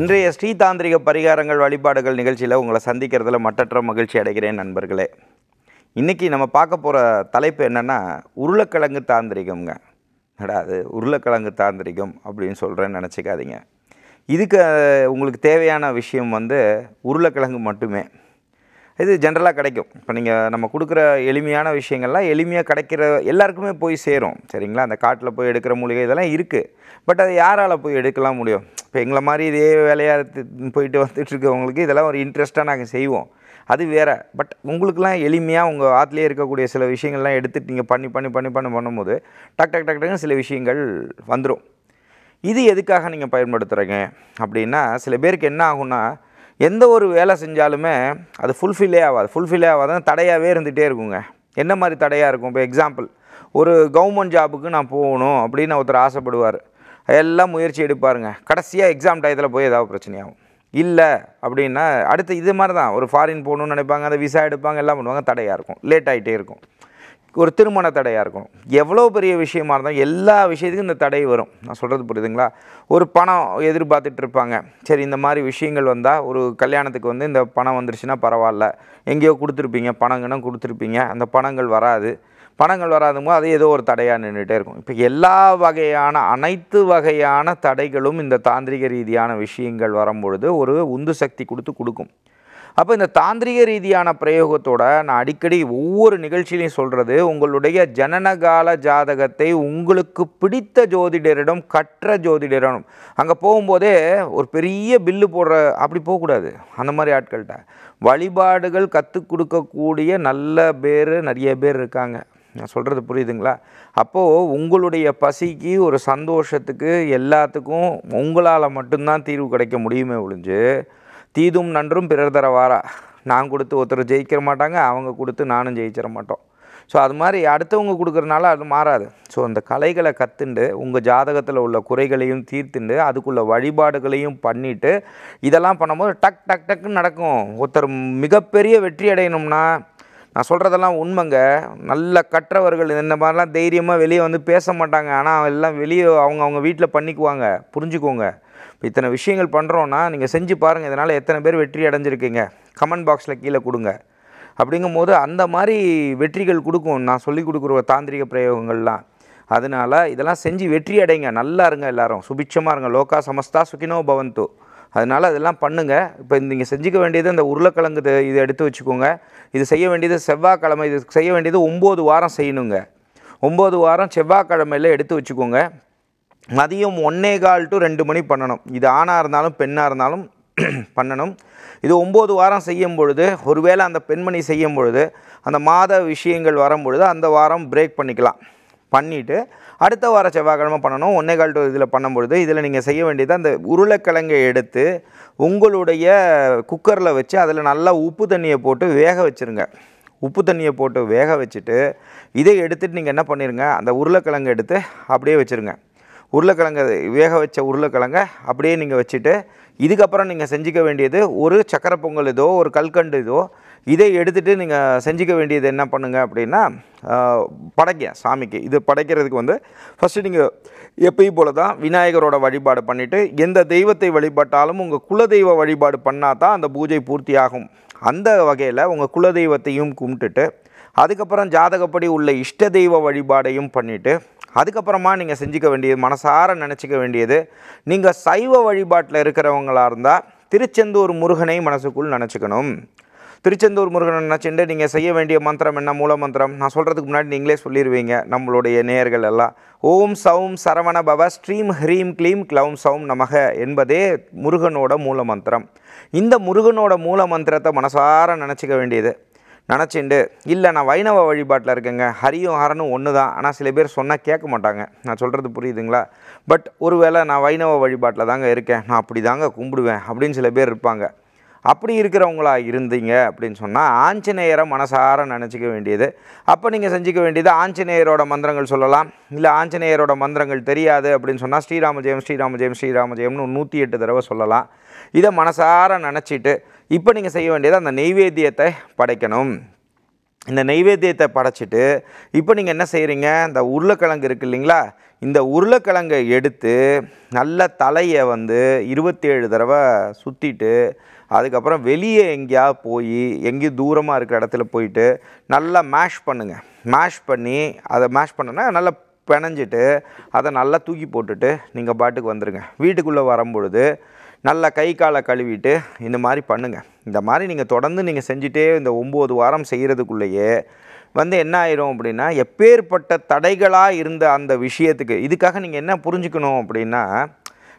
இன்றைய ஸ்ரீதாந்திரிக பரிகாரங்கள் வழிபாடுகள் நிகழ்ச்சியில் உங்களை சந்திக்கிறதுல மட்டற்ற மகிழ்ச்சி அடைகிறேன் நண்பர்களே. இன்றைக்கி நம்ம பார்க்க போகிற தலைப்பு என்னென்னா உருளைக்கிழங்கு தாந்திரிகம்ங்க. என்னடா அது உருளைக்கிழங்கு தாந்திரிகம் அப்படின்னு சொல்கிறேன்னு நினச்சிக்காதீங்க. இதுக்கு உங்களுக்கு தேவையான விஷயம் வந்து உருளைக்கிழங்கு மட்டுமே. இது ஜென்ரலாக கிடைக்கும். இப்போ நீங்கள் நம்ம கொடுக்குற எளிமையான விஷயங்கள்லாம் எளிமையாக கிடைக்கிற எல்லாருக்குமே போய் சேரும். சரிங்களா? அந்த காட்டில் போய் எடுக்கிற மூலிகை இதெல்லாம் இருக்குது பட் அது யாரால் போய் எடுக்கலாம் முடியும்? இப்போ எங்களை மாதிரி இதே வேலையாக போயிட்டு வந்துட்டு இருக்கவங்களுக்கு இதெல்லாம் ஒரு இன்ட்ரெஸ்ட்டாக நாங்கள் செய்வோம். அது வேறு. பட் உங்களுக்குலாம் எளிமையாக உங்கள் ஆற்றுலேயே இருக்கக்கூடிய சில விஷயங்கள்லாம் எடுத்துட்டு நீங்கள் பண்ணி பண்ணி பண்ணி பண்ணி பண்ணும்போது டக் டக் டக் டக்குன்னு சில விஷயங்கள் வந்துடும் இது எதுக்காக நீங்கள் பயன்படுத்துகிறீங்க அப்படின்னா சில பேருக்கு என்ன ஆகும்னா எந்த ஒரு வேலை செஞ்சாலுமே அது ஃபுல்ஃபில்லே ஆகாது ஃபுல்ஃபில்லே ஆகாது தடையாகவே இருந்துகிட்டே இருக்குங்க. என்ன மாதிரி தடையாக இருக்கும்? இப்போ எக்ஸாம்பிள் ஒரு கவர்மெண்ட் ஜாபுக்கு நான் போகணும் அப்படின்னு ஒருத்தர் ஆசைப்படுவார். எல்லாம் முயற்சி எடுப்பாருங்க. கடைசியாக எக்ஸாம் டயத்தில் போய் ஏதாவது பிரச்சனையாகும். இல்லை அப்படின்னா அடுத்து இது மாதிரி தான் ஒரு ஃபாரின் போகணும்னு நினைப்பாங்க அந்த விசா எடுப்பாங்க எல்லாம் பண்ணுவாங்க தடையாக இருக்கும். லேட் ஆகிட்டே இருக்கும். ஒரு திருமண தடையாக இருக்கும் எவ்வளோ பெரிய விஷயமா இருந்தாலும் எல்லா விஷயத்துக்கும் இந்த தடை வரும். நான் சொல்கிறது புரியுதுங்களா? ஒரு பணம் எதிர்பார்த்துட்டு இருப்பாங்க. சரி இந்த மாதிரி விஷயங்கள் வந்தால் ஒரு கல்யாணத்துக்கு வந்து இந்த பணம் வந்துருச்சுன்னா பரவாயில்ல. எங்கேயோ கொடுத்துருப்பீங்க பணங்கன்னு கொடுத்துருப்பீங்க. அந்த பணங்கள் வராது. பணங்கள் வராதுமோ அது ஏதோ ஒரு தடையாக நின்றுட்டே இருக்கும். இப்போ எல்லா வகையான அனைத்து வகையான தடைகளும் இந்த தாந்திரிக ரீதியான விஷயங்கள் வரும்பொழுது ஒரு உந்து சக்தி கொடுத்து கொடுக்கும். அப்போ இந்த தாந்திரிக ரீதியான பிரயோகத்தோட நான் அடிக்கடி ஒவ்வொரு நிகழ்ச்சியிலையும் சொல்கிறது உங்களுடைய ஜனனகால ஜாதகத்தை உங்களுக்கு பிடித்த ஜோதிடரிடம் கற்ற ஜோதிடரிடம். அங்கே போகும்போதே ஒரு பெரிய பில்லு போடுற அப்படி போகக்கூடாது. அந்த மாதிரி ஆட்கள்கிட்ட. வழிபாடுகள் கற்றுக் கொடுக்கக்கூடிய நல்ல பேர் நிறைய பேர் இருக்காங்க. நான் சொல்கிறது புரியுதுங்களா? அப்போது உங்களுடைய பசிக்கு ஒரு சந்தோஷத்துக்கு எல்லாத்துக்கும் உங்களால் மட்டும்தான் தீர்வு கிடைக்க முடியுமே ஒழிஞ்சு தீதும் நன்றும் பிறர் தர வாரா. நான் கொடுத்து ஒருத்தர் ஜெயிக்கிற மாட்டாங்க அவங்க கொடுத்து நானும் ஜெயிச்சிட மாட்டோம். ஸோ அது மாதிரி அடுத்தவங்க கொடுக்குறனால அது மாறாது. ஸோ அந்த கலைகளை கற்றுண்டு உங்கள் ஜாதகத்தில் உள்ள குறைகளையும் தீர்த்துண்டு அதுக்குள்ள வழிபாடுகளையும் பண்ணிவிட்டு இதெல்லாம் பண்ணும்போது டக் டக் டக்குன்னு நடக்கும். ஒருத்தர் மிகப்பெரிய வெற்றி அடையணும்னா நான் சொல்கிறதெல்லாம் உண்மைங்க. நல்ல கற்றவர்கள் இந்த மாதிரிலாம் தைரியமாக வெளியே வந்து பேச மாட்டாங்க. ஆனால் எல்லாம் வெளியே அவங்க அவங்க வீட்டில் பண்ணிக்குவாங்க. புரிஞ்சுக்கோங்க. இப்போ இத்தனை விஷயங்கள் பண்ணுறோன்னா நீங்கள் செஞ்சு பாருங்கள் இதனால் எத்தனை பேர் வெற்றி அடைஞ்சிருக்கீங்க. கமெண்ட் பாக்ஸில் கீழே கொடுங்க. அப்படிங்கும்போது அந்த மாதிரி வெற்றிகள் கொடுக்கும். நான் சொல்லி கொடுக்குற தாந்திரிக பிரயோகங்கள்லாம். அதனால் இதெல்லாம் செஞ்சு வெற்றி அடைங்க. நல்லா இருங்க எல்லாரும். சுபிட்சமாக இருங்க. லோக்கா சமஸ்தா சுகினோ பவந்து. அதனால் அதெல்லாம் பண்ணுங்கள் இப்போ நீங்கள் செஞ்சுக்க வேண்டியது இந்த உருளைக்கிழங்கு இது இதை எடுத்து வச்சுக்கோங்க. இது செய்ய வேண்டியது செவ்வாய்க்கிழமை. இது செய்ய வேண்டியது ஒம்பது வாரம் செய்யணுங்க. ஒம்பது வாரம் செவ்வாய்க்கிழமையில் எடுத்து வச்சுக்கோங்க. மதியம் ஒன்னே கால் டு ரெண்டு மணி பண்ணணும். இது ஆணாக இருந்தாலும் பெண்ணாக இருந்தாலும் பண்ணணும். இது ஒம்பது வாரம் செய்யும் பொழுது ஒருவேளை அந்த பெண்மணி செய்யும் பொழுது அந்த மாத விஷயங்கள் வரும் பொழுது அந்த வாரம் பிரேக் பண்ணிக்கலாம். பண்ணிவிட்டு அடுத்த வார செவ்வாய்க்கிழமை பண்ணணும். ஒன்னே கால் டு இதில் பண்ணும்பொழுது இதில் நீங்கள் செய்ய வேண்டியது அந்த உருளைக்கிழங்கை எடுத்து உங்களுடைய குக்கரில் வச்சு அதில் நல்லா உப்பு தண்ணியை போட்டு வேக வச்சுருங்க. உப்பு தண்ணியை போட்டு வேக வச்சுட்டு இதை எடுத்துகிட்டு நீங்கள் என்ன பண்ணிடுங்க அந்த உருளைக்கிழங்கு எடுத்து அப்படியே வச்சுருங்க. உருளைக்கிழங்கு வேக வச்ச உருளைக்கிழங்க அப்படியே நீங்கள் வச்சுட்டு இதுக்கப்புறம் நீங்கள் செஞ்சுக்க வேண்டியது ஒரு சக்கரை பொங்கல் இதோ ஒரு கல்கண்டு இதோ இதை எடுத்துகிட்டு நீங்கள் செஞ்சுக்க வேண்டியது என்ன பண்ணுங்க அப்படின்னா படைக்க சாமிக்கு. இது படைக்கிறதுக்கு வந்து ஃபஸ்ட்டு நீங்கள் எப்பயும் போல தான் விநாயகரோட வழிபாடு பண்ணிவிட்டு எந்த தெய்வத்தை வழிபட்டாலும் உங்கள் குலதெய்வ வழிபாடு பண்ணால் தான் அந்த பூஜை பூர்த்தியாகும். அந்த வகையில் உங்கள் குலதெய்வத்தையும் கும்பிட்டுட்டு அதுக்கப்புறம் ஜாதகப்படி உள்ள இஷ்ட தெய்வ வழிபாடையும் பண்ணிவிட்டு அதுக்கப்புறமா நீங்கள் செஞ்சுக்க வேண்டியது மனசார நினச்சிக்க வேண்டியது நீங்கள் சைவ வழிபாட்டில் இருக்கிறவங்களாக இருந்தால் திருச்செந்தூர் முருகனை மனசுக்குள் நினச்சிக்கணும். திருச்செந்தூர் முருகனை நினச்சிட்டு நீங்கள் செய்ய வேண்டிய மந்திரம் என்ன? மூல மந்திரம். நான் சொல்கிறதுக்கு முன்னாடி நீங்களே சொல்லிடுவீங்க நம்மளுடைய நேயர்கள் எல்லாம். ஓம் சௌம் சரவண பவ ஸ்ரீம் ஹ்ரீம் க்ளீம் க்ளௌம் சௌம் நமக என்பதே முருகனோட மூல மந்திரம். இந்த முருகனோட மூல மந்திரத்தை மனசார நினச்சிக்க வேண்டியது. நினச்சிண்டு இல்லை நான் வைணவ வழிபாட்டில் இருக்கேங்க. ஹரியும் ஹரனும் ஒன்று தான் ஆனால் சில பேர் சொன்னால் கேட்க மாட்டாங்க. நான் சொல்கிறது புரியுதுங்களா? பட் ஒருவேளை நான் வைணவ வழிபாட்டில் தாங்க இருக்கேன். நான் அப்படி தாங்க கும்பிடுவேன் அப்படின்னு சில பேர் இருப்பாங்க. அப்படி இருக்கிறவங்களா இருந்தீங்க? அப்படின்னு சொன்னால் ஆஞ்சநேயரை மனசார நினச்சிக்க வேண்டியது. அப்போ நீங்கள் செஞ்சிக்க வேண்டியது ஆஞ்சநேயரோட மந்திரங்கள் சொல்லலாம். இல்லை ஆஞ்சநேயரோட மந்திரங்கள் தெரியாது அப்படின்னு சொன்னால் ஸ்ரீராம ஜெயம் ஸ்ரீராம ஜெயம் ஸ்ரீராம ஜெயம்னு நூற்றி எட்டு தடவை சொல்லலாம். இதை மனசார நினச்சிட்டு இப்போ நீங்கள் செய்ய வேண்டியது அந்த நெய்வேத்தியத்தை படைக்கணும். இந்த நெய்வேத்தியத்தை படைச்சிட்டு இப்போ நீங்கள் என்ன செய்கிறீங்க இந்த உருளைக்கிழங்கு இருக்கு இல்லைங்களா? இந்த உருளைக்கிழங்கை எடுத்து நல்ல தலையை வந்து இருபத்தேழு தடவை சுற்றிட்டு அதுக்கப்புறம் வெளியே எங்கேயாவது போய் எங்கேயும் தூரமாக இருக்கிற இடத்துல போயிட்டு நல்லா மேஷ் பண்ணுங்கள் மேஷ் பண்ணி அதை மேஷ் பண்ணுன்னா நல்லா பிணைஞ்சிட்டு அதை நல்லா தூக்கி போட்டுட்டு நீங்கள் பாட்டுக்கு வந்துடுங்க வீட்டுக்குள்ளே வரும்பொழுது நல்லா கை காலை கழுவிட்டு இந்த மாதிரி பண்ணுங்கள் இந்த மாதிரி நீங்கள் தொடர்ந்து நீங்கள் செஞ்சுட்டே இந்த ஒம்பது வாரம் செய்கிறதுக்குள்ளேயே வந்து என்ன ஆயிரும் அப்படின்னா எப்பேற்பட்ட தடைகளாக இருந்த அந்த விஷயத்துக்கு இதுக்காக நீங்கள் என்ன புரிஞ்சுக்கணும் அப்படின்னா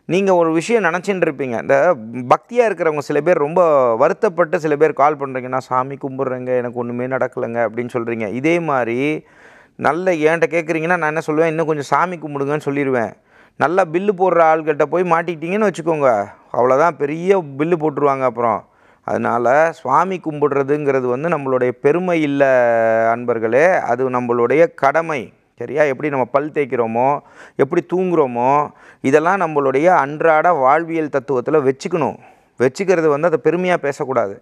நீங்கள் ஒரு விஷயம் நினச்சின்னு இருப்பீங்க. இந்த பக்தியாக இருக்கிறவங்க சில பேர் ரொம்ப வருத்தப்பட்டு சில பேர் கால் பண்ணுறீங்க நான் சாமி கும்பிட்றேங்க எனக்கு ஒன்றுமே நடக்கலைங்க அப்படின்னு சொல்கிறீங்க இதே மாதிரி நல்ல ஏன்ட்ட கேட்குறீங்கன்னா நான் என்ன சொல்லுவேன்? இன்னும் கொஞ்சம் சாமி கும்பிடுங்கன்னு சொல்லிடுவேன் நல்லா பில்லு போடுற ஆள்கிட்ட போய் மாட்டிக்கிட்டீங்கன்னு வச்சுக்கோங்க. அவ்வளோதான் பெரிய பில்லு போட்டுருவாங்க அப்புறம். அதனால் சுவாமி கும்பிடுறதுங்கிறது வந்து நம்மளுடைய பெருமை இல்லை அன்பர்களே. அது நம்மளுடைய கடமை. சரியா? எப்படி நம்ம பல் தேய்க்கிறோமோ எப்படி தூங்குகிறோமோ இதெல்லாம் நம்மளுடைய அன்றாட வாழ்வியல் தத்துவத்தில் வச்சுக்கணும். வச்சுக்கிறது வந்து அதை பெருமையாக பேசக்கூடாது.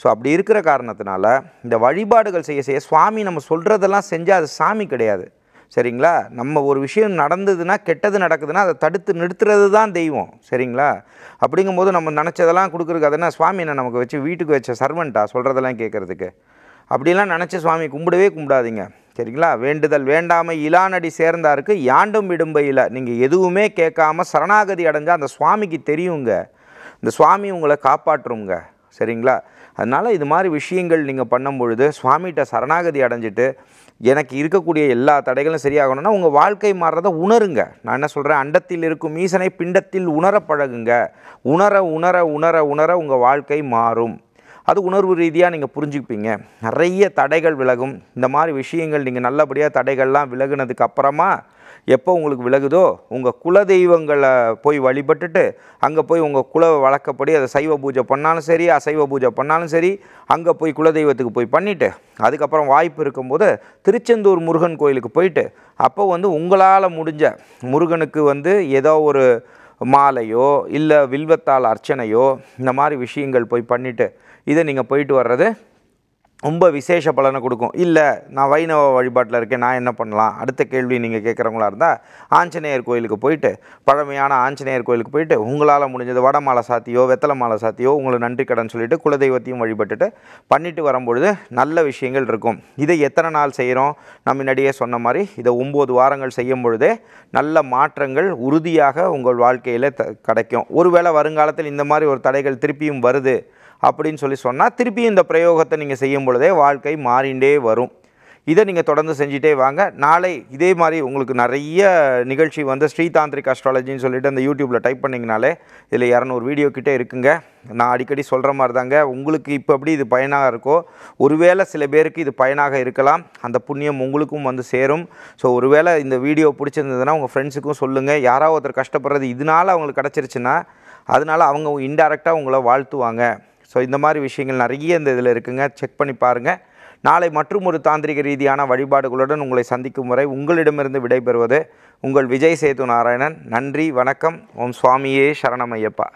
ஸோ அப்படி இருக்கிற காரணத்தினால இந்த வழிபாடுகள் செய்ய செய்ய சுவாமி நம்ம சொல்கிறதெல்லாம் செஞ்சால் அது சாமி கிடையாது. சரிங்களா? நம்ம ஒரு விஷயம் நடந்ததுன்னா கெட்டது நடக்குதுன்னா அதை தடுத்து நிறுத்துறது தான் தெய்வம். சரிங்களா? அப்படிங்கும்போது நம்ம நினச்சதெல்லாம் கொடுக்குறதுக்கு அதெல்லாம் சுவாமி என்ன நமக்கு வச்சு வீட்டுக்கு வச்ச சர்வெண்ட்டா சொல்கிறதெல்லாம் கேட்குறதுக்கு. அப்படிலாம் நினச்சி சுவாமி கும்பிடவே கும்பிடாதீங்க. சரிங்களா? வேண்டுதல் வேண்டாமை இலானடி சேர்ந்தாருக்கு யாண்டும் இடும்பையில் நீங்கள் எதுவுமே கேட்காம சரணாகதி அடைஞ்சால் அந்த சுவாமிக்கு தெரியுங்க. இந்த சுவாமி உங்களை காப்பாற்றுங்க. சரிங்களா? அதனால் இது மாதிரி விஷயங்கள் நீங்கள் பண்ணும் பொழுது சுவாமிகிட்ட சரணாகதி அடைஞ்சிட்டு எனக்கு இருக்கக்கூடிய எல்லா தடைகளும் சரியாகணும்னா உங்கள் வாழ்க்கை மாறுறதை உணருங்க. நான் என்ன சொல்கிறேன் அண்டத்தில் இருக்கும் ஈசனை பிண்டத்தில் உணர பழகுங்க. உணர உணர உணர உணர உங்கள் வாழ்க்கை மாறும். அது உணர்வு ரீதியாக நீங்கள் புரிஞ்சுப்பீங்க நிறைய தடைகள் விலகும். இந்த மாதிரி விஷயங்கள் நீங்கள் நல்லபடியாக தடைகள்லாம் விலகுனதுக்கு அப்புறமா எப்போ உங்களுக்கு விலகுதோ உங்கள் குல தெய்வங்களை போய் வழிபட்டுட்டு அங்கே போய் உங்கள் குல வழக்கப்படி அதை சைவ பூஜை பண்ணாலும் சரி அசைவ பூஜை பண்ணாலும் சரி அங்கே போய் குலதெய்வத்துக்கு போய் பண்ணிவிட்டு அதுக்கப்புறம் வாய்ப்பு இருக்கும்போது திருச்செந்தூர் முருகன் கோயிலுக்கு போயிட்டு அப்போ வந்து உங்களால் முடிஞ்ச முருகனுக்கு வந்து ஏதோ ஒரு மாலையோ இல்லை வில்வத்தால் அர்ச்சனையோ இந்த மாதிரி விஷயங்கள் போய் பண்ணிவிட்டு இதை நீங்கள் போயிட்டு வர்றது ரொம்ப விசேஷ பலனை கொடுக்கும். இல்லை நான் வைணவ வழிபாட்டில் இருக்கேன் நான் என்ன பண்ணலாம்? அடுத்த கேள்வி நீங்கள் கேட்குறவங்களா இருந்தால் ஆஞ்சநேயர் கோயிலுக்கு போயிட்டு பழமையான ஆஞ்சநேயர் கோயிலுக்கு போயிட்டு உங்களால் முடிஞ்சது வட மாலை சாத்தியோ வெத்தலை மாலை சாத்தியோ உங்களுக்கு நன்றி கடன் சொல்லிவிட்டு குலதெய்வத்தையும் வழிபட்டுட்டு பண்ணிட்டு வரும்பொழுது நல்ல விஷயங்கள் இருக்கும். இதை எத்தனை நாள் செய்கிறோம் நான் முன்னாடியே சொன்ன மாதிரி இதை ஒம்பது வாரங்கள் செய்யும் பொழுதே நல்ல மாற்றங்கள் உறுதியாக உங்கள் வாழ்க்கையில் த கிடைக்கும். ஒருவேளை வருங்காலத்தில் இந்த மாதிரி ஒரு தடைகள் திருப்பியும் வருது அப்படின்னு சொல்லி சொன்னால் திருப்பி இந்த பிரயோகத்தை நீங்கள் செய்யும் பொழுதே வாழ்க்கை மாறிண்டே வரும். இதை நீங்கள் தொடர்ந்து செஞ்சுட்டே வாங்க. நாளை இதே மாதிரி உங்களுக்கு நிறைய நிகழ்ச்சி வந்து ஸ்ரீதாந்திரிக் அஸ்ட்ராலஜின்னு சொல்லிட்டு அந்த யூடியூப்பில் டைப் பண்ணிங்கனாலே இதில் இரநூறு வீடியோ கிட்டே இருக்குங்க. நான் அடிக்கடி சொல்கிற மாதிரி தாங்க உங்களுக்கு இப்போ எப்படி இது பயனாக இருக்கோ ஒருவேளை சில பேருக்கு இது பயனாக இருக்கலாம். அந்த புண்ணியம் உங்களுக்கும் வந்து சேரும். ஸோ ஒருவேளை இந்த வீடியோ பிடிச்சிருந்ததுன்னா உங்கள் ஃப்ரெண்ட்ஸுக்கும் சொல்லுங்கள் யாராவது ஒருத்தர் கஷ்டப்படுறது இதனால் அவங்களுக்கு கிடச்சிருச்சுன்னா அதனால் அவங்க இன்டெரக்டாக உங்களை வாழ்த்துவாங்க. ஸோ இந்த மாதிரி விஷயங்கள் நிறைய இந்த இதில் இருக்குங்க. செக் பண்ணி பாருங்கள் நாளை மற்றும் ஒரு தாந்திரிக ரீதியான வழிபாடுகளுடன் உங்களை சந்திக்கும் வரை உங்களிடமிருந்து விடைபெறுவது உங்கள் விஜய் சேது நாராயணன் நன்றி வணக்கம். ஓம் சுவாமியே சரணமையப்பா